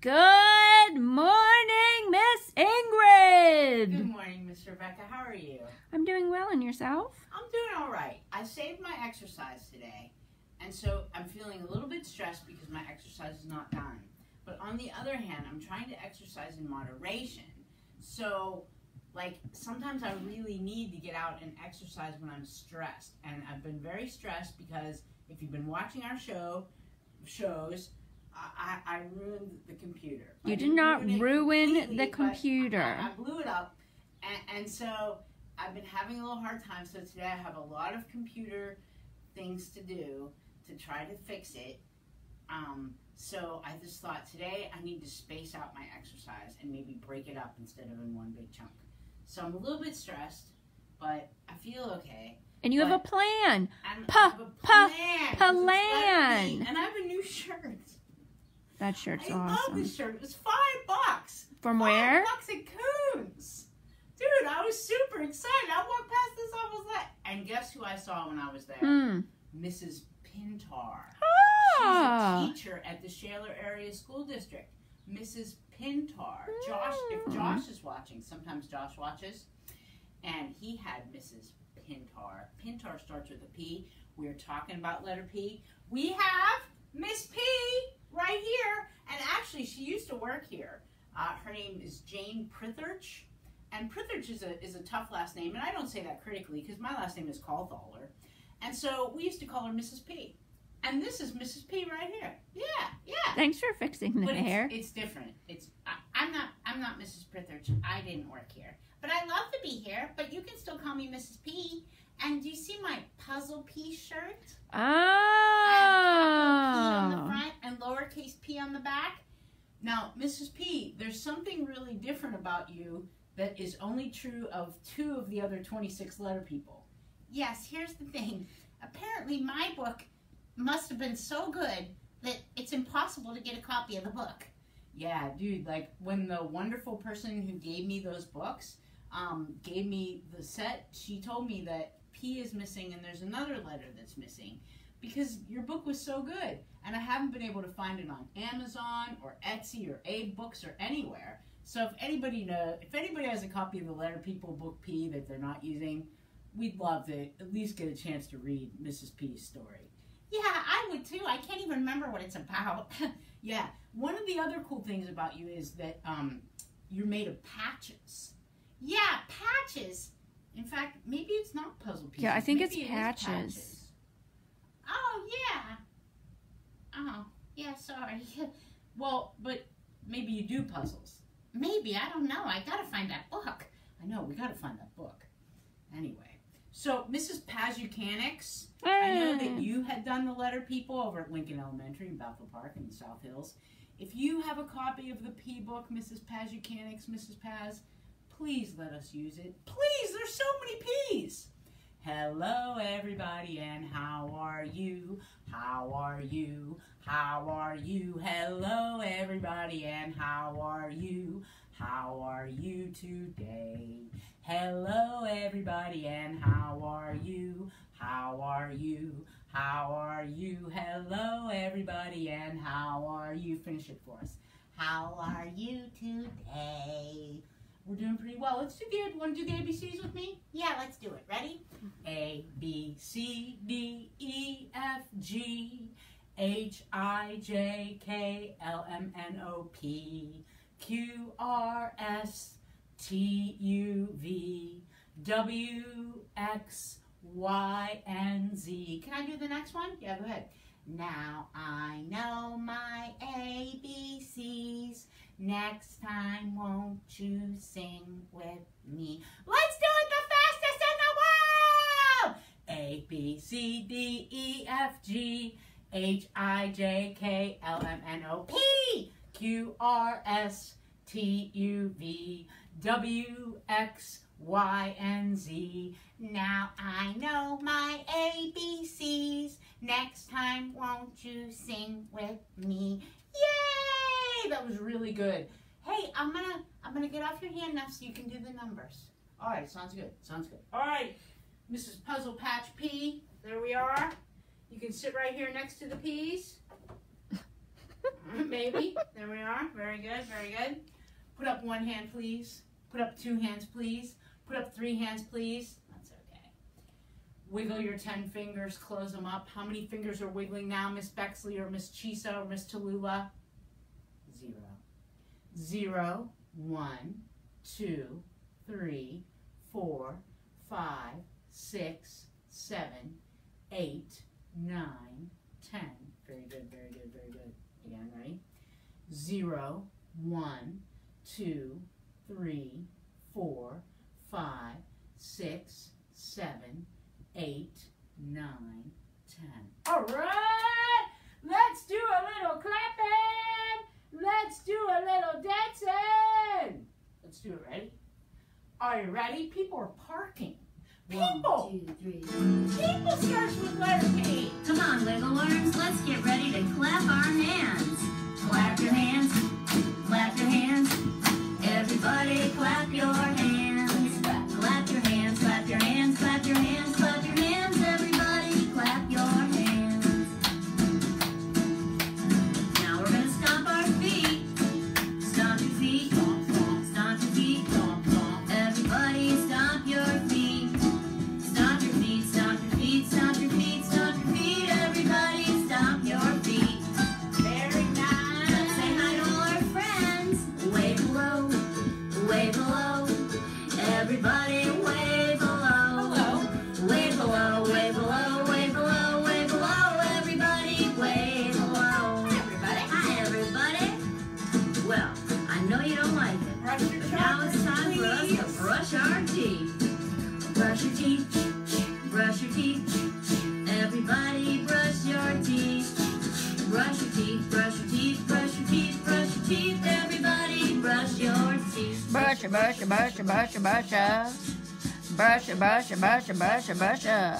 Good morning, Miss Ingrid. Good morning, Miss Rebecca. How are you? I'm doing well, and yourself? I'm doing all right. I saved my exercise today, and so I'm feeling a little bit stressed because my exercise is not done. But on the other hand, I'm trying to exercise in moderation. So, like, sometimes I really need to get out and exercise when I'm stressed. And I've been very stressed because if you've been watching our show, shows, I, I ruined the computer. You I did didn't ruin ruin the computer. I, I blew it up, and, and so I've been having a little hard time. So today I have a lot of computer things to do to try to fix it. Um, so I just thought today I need to space out my exercise and maybe break it up instead of in one big chunk. So I'm a little bit stressed, but I feel okay. And you have a plan. Pa- I have a pa- plan. plan. And I have a new shirt. That shirt's I love awesome. this shirt. It was five bucks. From Five where? bucks at Coons. Dude, I was super excited. I walked past this, I was like, and guess who I saw when I was there? Hmm. Mrs. Pintar. Ah. She's a teacher at the Shaler Area School District. Mrs. Pintar. Josh, if Josh is watching, sometimes Josh watches, and he had Mrs. Pintar. Pintar starts with a P. We're talking about letter P. We have Miss P right here, and actually, she used to work here. Uh, her name is Jane Prithurch, and Prithurch is a is a tough last name, and I don't say that critically because my last name is Callthaler, and so we used to call her Mrs. P. And this is Mrs. P right here. Yeah, yeah. Thanks for fixing the But it's, hair. it's different. It's I, I'm not I'm not Mrs. Prithurch. I didn't work here, but I love to be here. But you can still call me Mrs. P. And do you see my puzzle piece shirt? I have capital P on the front and lowercase p on the back. Now, Mrs. P, there's something really different about you that is only true of two of the other 26 letter people. Yes, here's the thing. Apparently, my book must have been so good that it's impossible to get a copy of the book. Yeah, dude, like when the wonderful person who gave me those books um, gave me the set, she told me that P is missing and there's another letter that's missing because your book was so good and I haven't been able to find it on Amazon or Etsy or Abe Books or anywhere. So if anybody know, if anybody has a copy of the Letter People Book P that they're not using, we'd love to at least get a chance to read Mrs. P's story. Yeah, I would too. I can't even remember what it's about. yeah, one of the other cool things about you is that um, you're made of patches. Yeah, patches. In fact, maybe it's not puzzle pieces. Yeah, I think Maybe it's it is patches. Oh yeah. Oh yeah. Sorry. well, but maybe you do puzzles. Maybe I don't know. I gotta find that book. I know we gotta find that book. Anyway, so Mrs. Pazukanix, I know that you had done the letter people over at Lincoln Elementary in Bethel Park in the South Hills. If you have a copy of the P book, Mrs. Pazukanix, Mrs. Paz, please let us use it. Please, there's so many P's. Hello, everybody, and how are you? How are you? How are you? Hello, everybody, and how are you? How are you today? Hello, everybody, and how are you? How are you? How are you? Hello, everybody, and how are you? Finish it for us. How are you today? We're doing pretty well. Let's do the. Want to do the ABCs with me? Yeah, let's do it. Ready? A B C D E F G H I J K L M N O P Q R S T U V W X Y and Z. Can I do the next one? Yeah, go ahead. Now I know my ABCs. Next time, won't you sing with me? Let's do it the fastest in the world! A, B, C, D, E, F, G, H, I, J, K, L, M, N, O, P, Q, R, S, T, U, V, W, X, Y, and Z. Now I know my ABCs. Next time, won't you sing with me? Yay! That was really good. Hey, I'm gonna I'm gonna get off your hand now so you can do the numbers. All right, sounds good. Sounds good. All right, Mrs. Puzzle Patch P. There we are. You can sit right here next to the P's. Maybe. There we are. Very good. Very good. Put up one hand, please. Put up two hands, please. Put up three hands, please. That's okay. Wiggle your ten fingers. Close them up. How many fingers are wiggling now, Miss Bexley or Miss Chisa or Miss Tallulah? Zero. Zero. One, two, three, four, five, six, seven, eight, nine, ten. Very good, very good, very good. Again, ready? Zero, one, two, three, four, five, six, seven, eight, nine, ten. All right, let's do a little clapping. Let's do a little dancing. Let's do it. Ready? Are you ready? People are parking. People. One, two, three. People starts with letter P. Come on, wiggle worms, let's get ready to clap our hands. Clap your hands, clap your hands. Everybody clap your hands. Brush it, brush it, brush it, brush it, brush it. Brush it, brush it, brush it, brush it, brush it.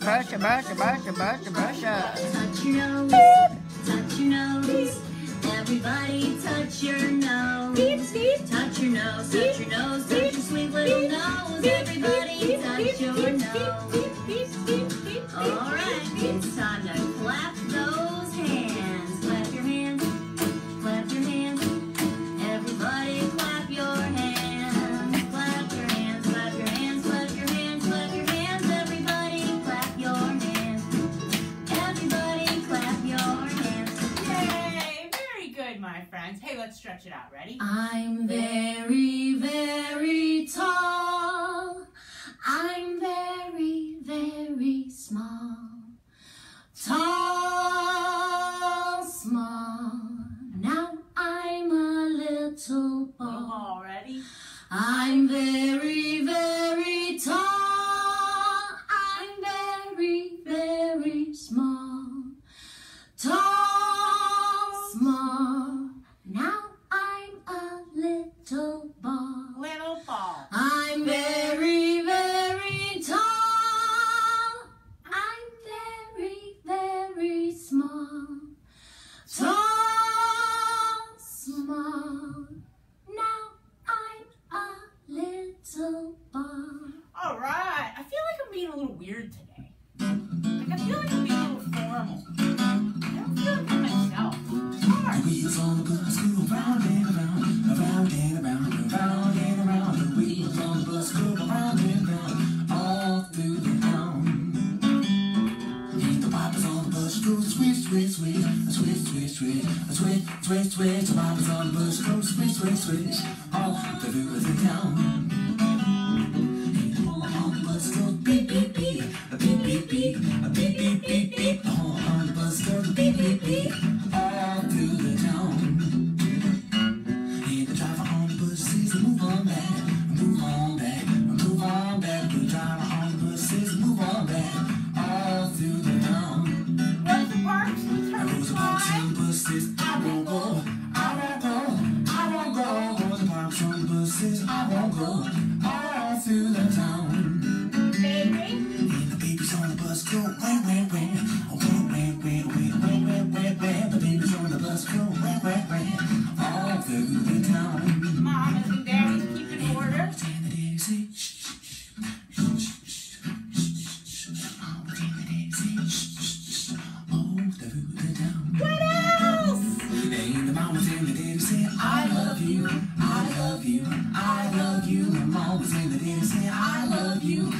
Brush it, brush it, brush it, brush it, brush it. Touch your nose, touch your nose. Everybody touch your nose. Touch your nose, touch your nose, touch your sweet little nose. Everybody touch your nose. All right, it's time to it out. Ready? I'm very, very tall. I'm very, very small. Tall, I love you, I love you, I love you. And mom was saying the daddy say, I love you,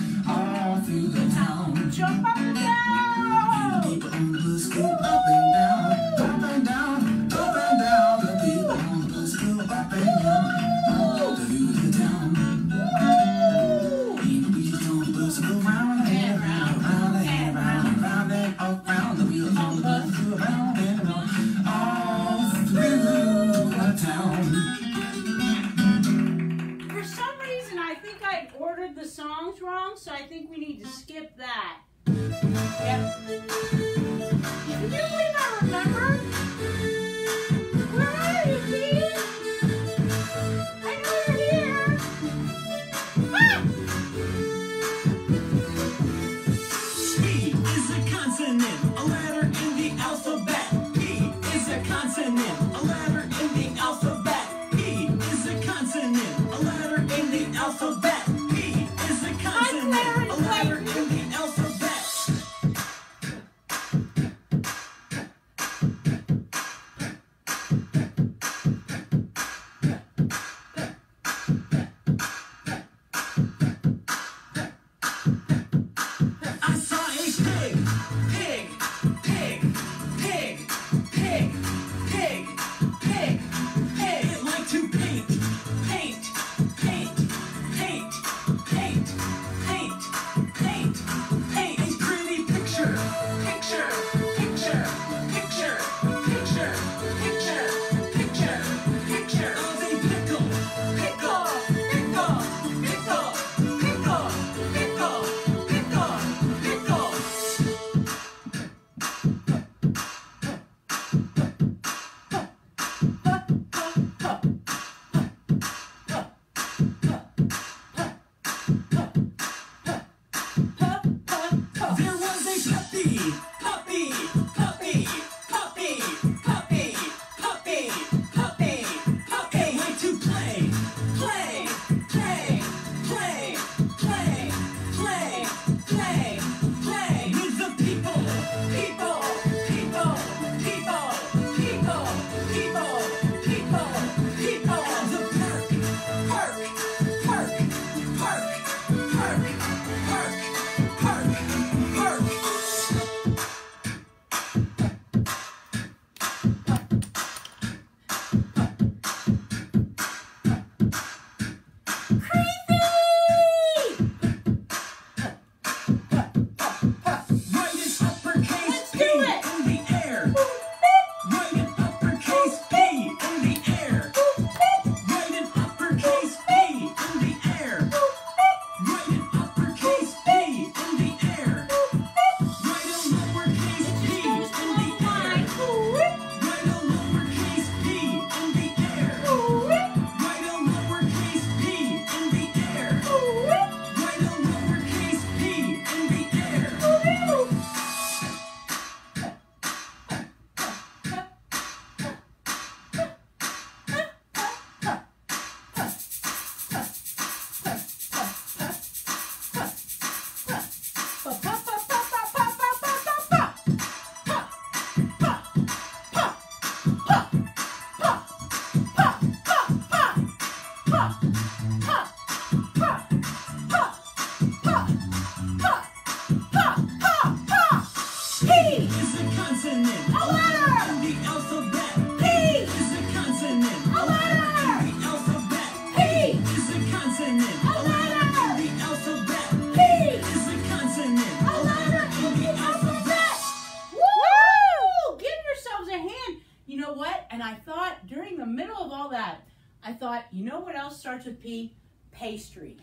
I thought, you know what else starts with P? Pastry.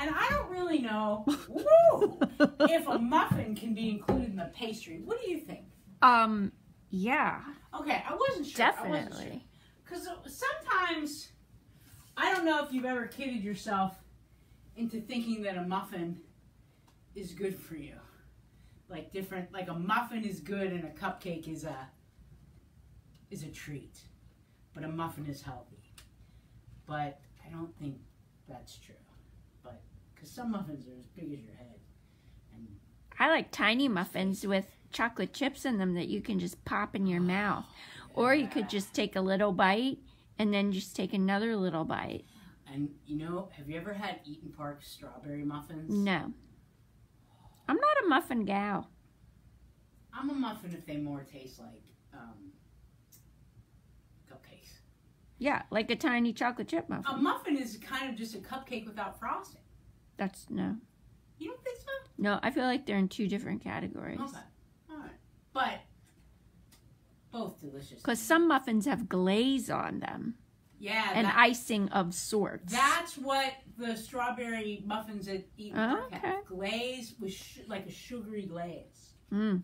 And I don't really know woo, if a muffin can be included in the pastry. What do you think? Um, yeah, Okay, I wasn't sure. definitely. Because sometimes, I don't know if you've ever kidded yourself into thinking that a muffin is good for you. Like different, like a muffin is good and a cupcake is a is a treat, but a muffin is healthy. But I don't think that's true. But because some muffins are as big as your head, and I like tiny muffins with chocolate chips in them that you can just pop in your mouth. Or you could just take a little bite and then just take another little bite. And you know, have you ever had Eat'n Park strawberry muffins? No. I'm not a muffin gal. I'm a muffin if they more taste like um. Yeah, like a tiny chocolate chip muffin. A muffin. is kind of just a cupcake without frosting. That's no. You don't think so? No, I feel like they're in two different categories. Okay. All right. But both delicious. Because some muffins have glaze on them yeah, and icing of sorts. that's what the strawberry muffins at Eat'n Park Okay. have. Glaze with sh- like a sugary glaze. Mm.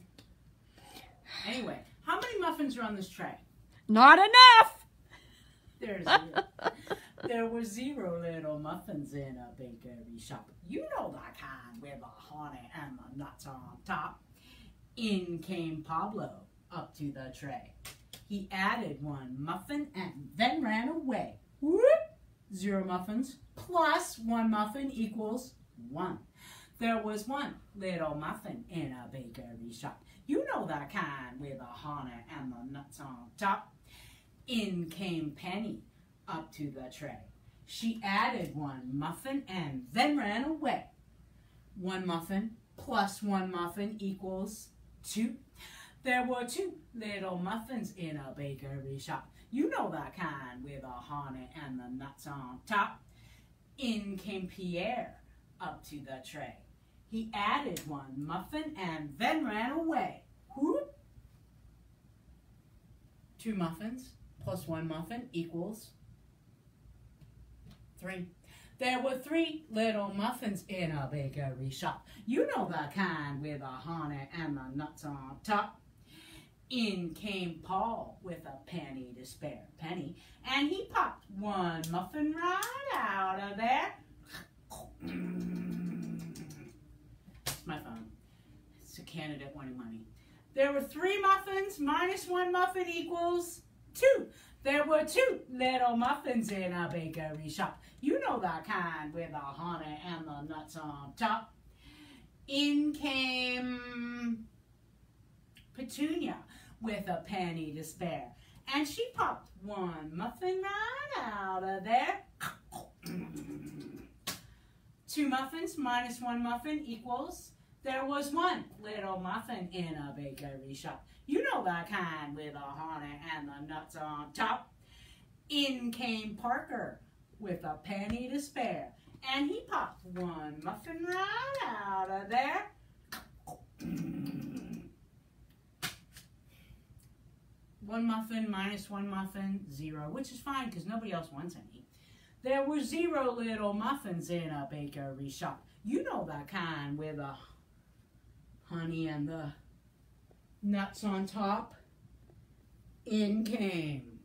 Anyway, how many muffins are on this tray? Not enough! There's there were zero little muffins in a bakery shop. You know the kind with the honey and the nuts on top. In came Pablo up to the tray. He added one muffin and then ran away. Whoop! Zero muffins plus one muffin equals one. There was one little muffin in a bakery shop. You know the kind with the honey and the nuts on top. In came Penny up to the tray. She added one muffin and then ran away. One muffin plus one muffin equals two. There were two little muffins in a bakery shop. You know that kind with the honey and the nuts on top. In came Pierre up to the tray. He added one muffin and then ran away. Whoop. Two muffins plus one muffin equals three. There were three little muffins in a bakery shop. You know the kind with the honey and the nuts on top. In came Paul with a penny to spare. Penny. And he popped one muffin right out of there. It's my phone. It's a candidate wanting money. There were three muffins minus one muffin equals two. There were two little muffins in a bakery shop. You know that kind with the honey and the nuts on top. In came Petunia with a penny to spare. And she popped one muffin right out of there. Two muffins minus one muffin equals there was one little muffin in a bakery shop. You know that kind with the honey and the nuts on top. In came Parker with a penny to spare. And he popped one muffin right out of there. One muffin minus one muffin, zero, which is fine because nobody else wants any. There were zero little muffins in a bakery shop. You know that kind with the honey and the nuts on top. In came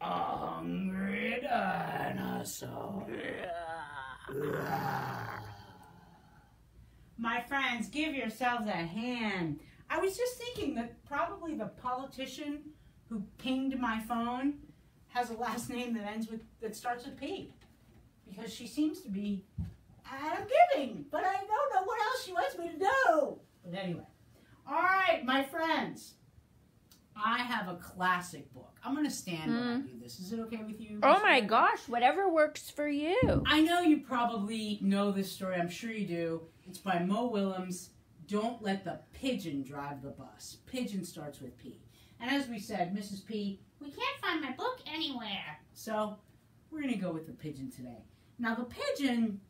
a hungry dinosaur. My friends, give yourselves a hand. I was just thinking that probably the politician who pinged my phone has a last name that ends with that starts with P. Because she seems to be I'm giving, but I don't know what else she wants me to do. But anyway. All right, my friends. I have a classic book. I'm going to stand when I mm-hmm. do this. Is it okay with you? Oh my gosh, whatever works for you. I know you probably know this story. I'm sure you do. It's by Mo Willems. Don't let the pigeon drive the bus. Pigeon starts with P. And as we said, Mrs. P, we can't find my book anywhere. So we're going to go with the pigeon today. Now, the pigeon.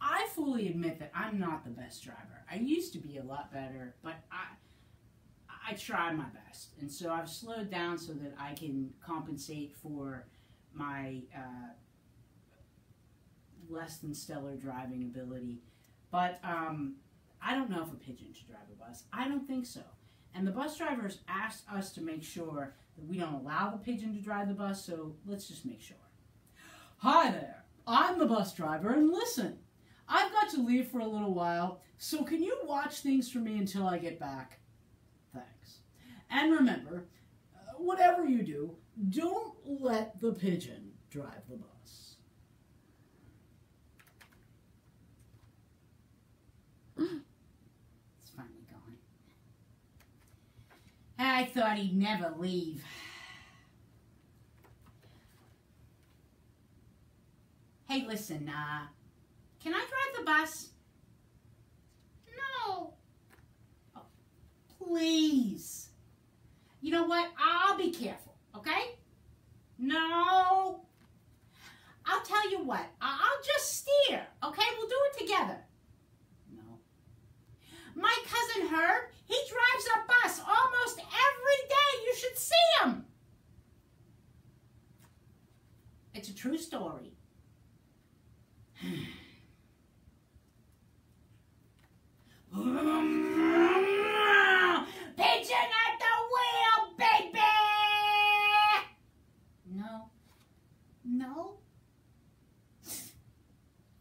I fully admit that I'm not the best driver. I used to be a lot better, but I I try my best, and so I've slowed down so that I can compensate for my uh, less than stellar driving ability. But um, I don't know if a pigeon should drive a bus. I don't think so. And the bus drivers asked us to make sure that we don't allow the pigeon to drive the bus, so let's just make sure. Hi there, I'm the bus driver, and listen, I've got to leave for a little while, so can you watch things for me until I get back? Thanks. And remember, uh, whatever you do, don't let the pigeon drive the bus. It's finally going. I thought he'd never leave. Hey, listen, uh, the bus? No. Oh, please. You know what? I'll be careful, okay? No. I'll tell you what. I'll just steer, okay? We'll do it together. No. My cousin Herb, he drives a bus almost every day. You should see him. It's a true story. Pigeon at the wheel, baby! No. No.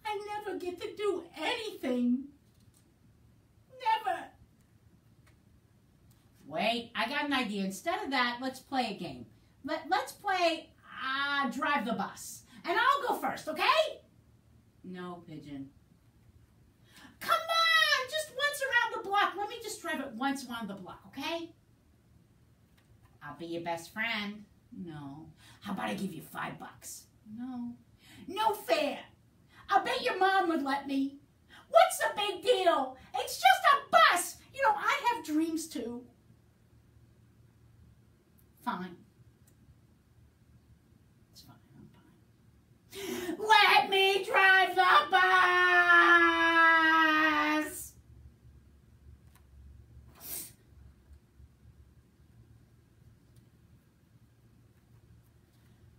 I never get to do anything. Never. Wait, I got an idea. Instead of that, let's play a game. Let, let's play uh, Drive the Bus. And I'll go first, okay? No, Pigeon. Come on! Just once around the Let me just drive it once around the block, okay? I'll be your best friend. No. How about I give you five bucks? No. No fair. I bet your mom would let me. What's the big deal? It's just a bus. You know, I have dreams too. Fine. It's fine. I'm fine. Let me drive the bus.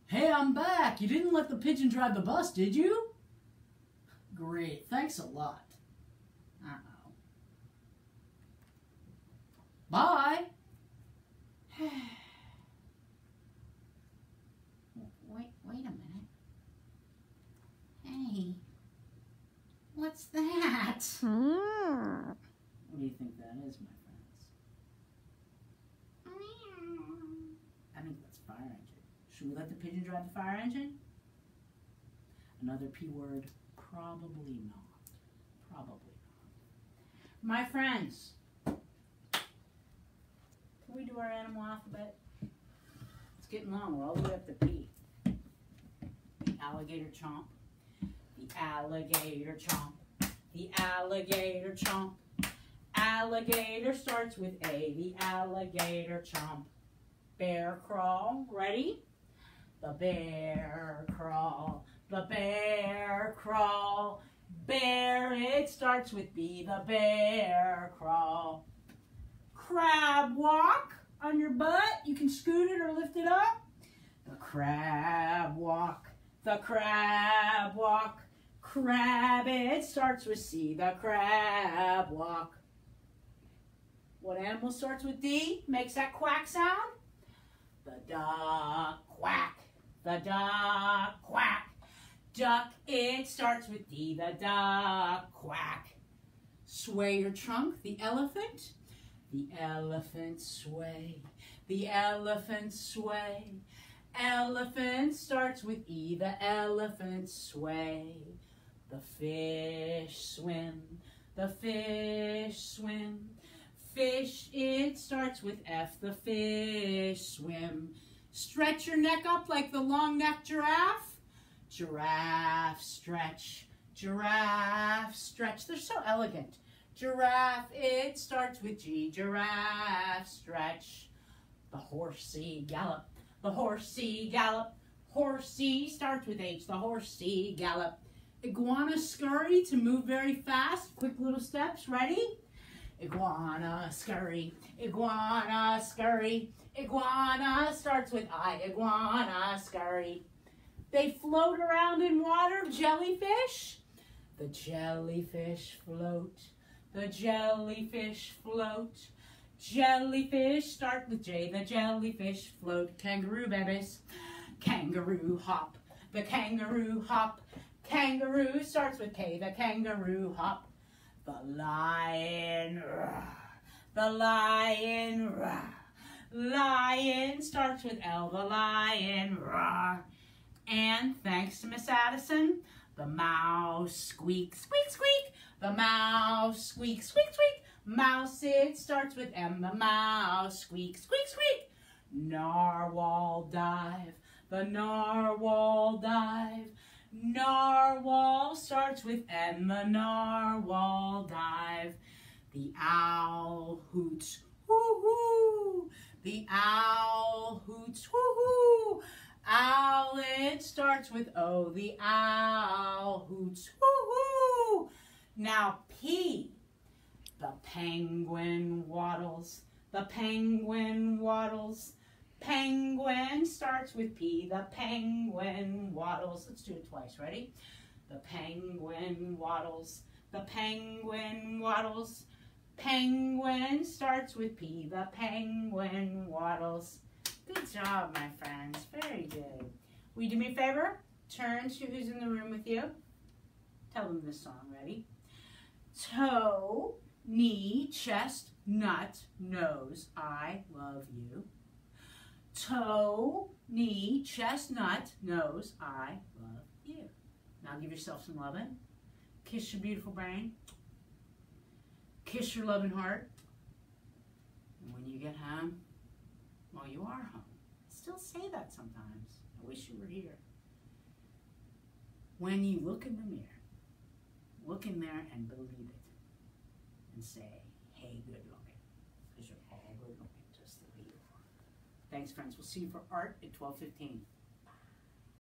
Hey, I'm back. You didn't let the pigeon drive the bus, did you? Great. Thanks a lot. Uh-oh. Bye. wait, wait a minute. Hey. What's that? Hmm. What do you think that is, my friends? I think that's fire engine. Should we let the pigeon drive the fire engine? Another P word? Probably not. Probably not. My friends, can we do our animal alphabet? It's getting long. We're all the way up to P. The alligator chomp. The alligator chomp. The alligator chomp. Alligator starts with A. The alligator chomp. Bear crawl. Ready? The bear crawl. The bear crawl. Bear, it starts with B. The bear crawl. Crab walk on your butt. You can scoot it or lift it up. The crab walk. The crab walk. Crab, it starts with C. The crab walk. What animal starts with D? Makes that quack sound? The duck quack. The duck quack. Duck, it starts with D. The duck quack. Sway your trunk, the elephant. The elephant sway. The elephant sway. Elephant starts with E. The elephant sway. The fish swim. The fish swim. Fish, it starts with F. The fish swim. Stretch your neck up like the long necked giraffe. Giraffe, stretch. Giraffe, stretch. They're so elegant. Giraffe, it starts with G. Giraffe, stretch. The horsey gallop. The horsey gallop. Horsey starts with H. The horsey gallop. Iguana scurry to move very fast. Quick little steps. Ready? Iguana scurry. Iguana scurry. Iguana starts with I. Iguana scurry. They float around in water. Jellyfish. The jellyfish float. The jellyfish float. Jellyfish start with J. The jellyfish float. Kangaroo babies. Kangaroo hop. The kangaroo hop. Kangaroo starts with K. The kangaroo hop. The lion. The lion. Lion starts with L. The lion. And thanks to Miss Addison, the mouse squeak, squeak, squeak. The mouse squeak, squeak, squeak. Mouse, it starts with M, the mouse. Squeak, squeak, squeak. Narwhal dive, the narwhal dive. Narwhal starts with N, the narwhal dive. The owl hoots, hoo hoo. The owl hoots, hoo hoo. Owl, it starts with O. The owl hoots, hoo hoo. Now P. The penguin waddles. The penguin waddles. Penguin starts with P. The penguin waddles. Let's do it twice. Ready? The penguin waddles. The penguin waddles. Penguin starts with P. The penguin waddles. Good job, my friends. Very good. Will you do me a favor? Turn to who's in the room with you. Tell them this song. Ready? Toe, knee, chest, nut, nose. I love you. Toe, knee, chestnut, nose. I love you. Now give yourself some loving. Kiss your beautiful brain. Kiss your loving heart. And when you get home, well, you are home. Still say that sometimes. I wish you were here. When you look in the mirror, look in there and believe it. And say, hey, good looking. Because you're all good looking, just the way you are. Thanks, friends. We'll see you for art at 1215.